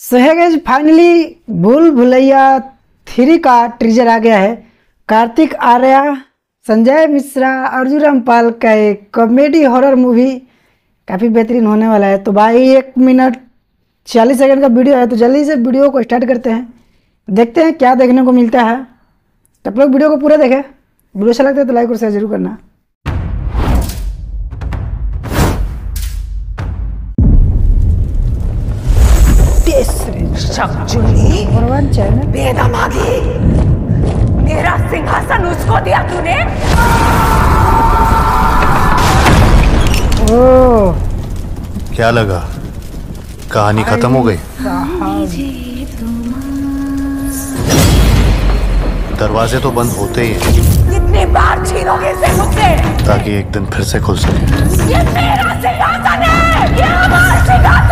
सो है guys finally Bhool Bhulaiyaa three का teaser आ गया है। कार्तिक आर्या, संजय मिश्रा अर्जुन रामपाल का एक कॉमेडी हॉरर मूवी काफ़ी बेहतरीन होने वाला है। तो भाई एक मिनट, चालीस सेकंड का वीडियो है तो जल्दी से वीडियो को स्टार्ट करते हैं। देखते हैं क्या देखने को मिलता है। तो आप लोग वीडियो को पूरा देखें। वीडियो अच्छा लगता है तो लाइक और शेयर ज़रूर करना। चैनल बेदमागी। मेरा सिंहासन उसको दिया तूने? ओ। क्या लगा? कहानी खत्म हो गई। दरवाजे तो बंद होते ही हैं। कितनी बार छीनोगे इसे मुझसे? ताकि एक दिन फिर से खुल सके। ये मेरा सिंहासन है! ये हमारा सिंहासन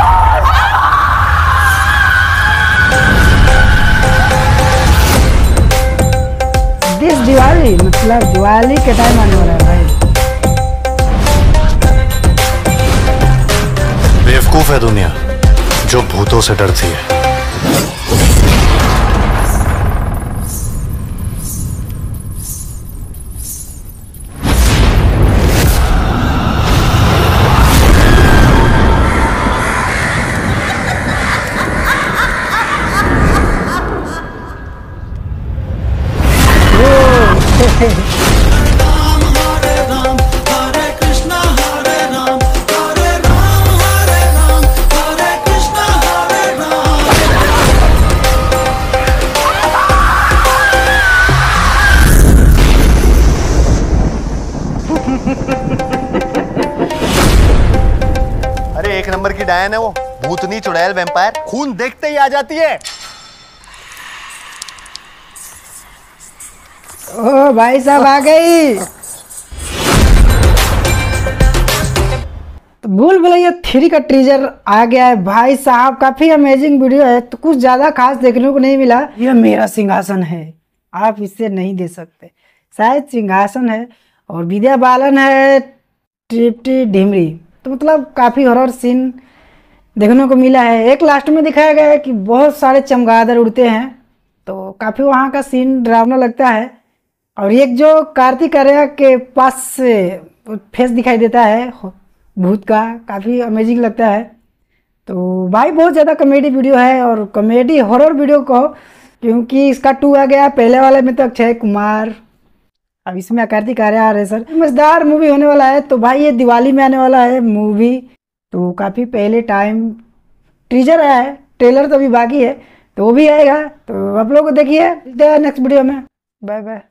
दिस दिवाली मतलब दिवाली के टाइम आने वाला है भाई। बेवकूफ़ है दुनिया, जो भूतों से डरती है। अरे, एक नंबर की डायन है वो। भूतनी चुड़ैल वेम्पायर खून देखते ही आ जाती है। ओ भाई साहब आ गई। तो भूल भुलैया थ्री का ट्रीजर आ गया है। भाई साहब, काफ़ी अमेजिंग वीडियो है। तो कुछ ज़्यादा खास देखने को नहीं मिला। यह मेरा सिंहासन है। आप इससे नहीं दे सकते। शायद सिंहासन है और विद्या बालन है, ट्रिप्टी ढिमरी। तो मतलब काफ़ी हॉरर सीन देखने को मिला है। एक लास्ट में दिखाया गया है कि बहुत सारे चमगादड़ उड़ते हैं। तो काफ़ी वहाँ का सीन डरावना लगता है। और एक जो कार्तिक आर्या के पास से फेस दिखाई देता है, भूत का, काफ़ी अमेजिंग लगता है। तो भाई, बहुत ज़्यादा कॉमेडी वीडियो है और कॉमेडी हॉरर वीडियो कहो क्योंकि इसका टू आ गया, पहले वाले में तो अक्षय कुमार। अब इसमें कार्तिक आर्या आ रहे सर। मज़ेदार मूवी होने वाला है। तो भाई, ये दिवाली में आने वाला है मूवी तो काफ़ी पहले टाइम टीजर आया है ट्रेलर तो अभी बाकी है तो वो भी आएगा। तो आप लोग को देखिए नेक्स्ट वीडियो में। Bye bye